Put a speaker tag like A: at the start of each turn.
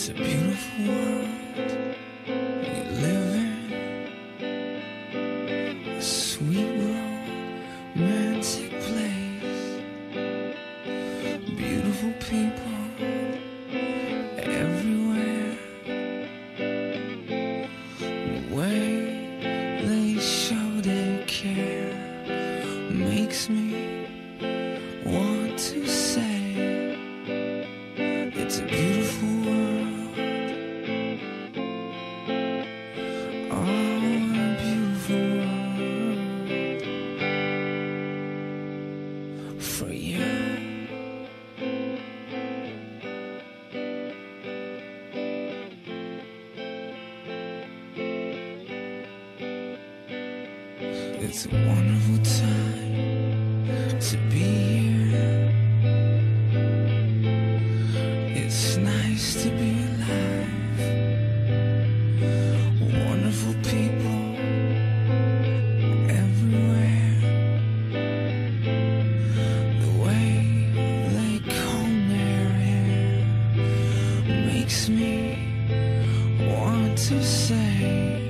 A: It's a beautiful world we live in. A sweet romantic place. Beautiful people everywhere. The way they show they care makes me for you. It's a wonderful time makes me want to say.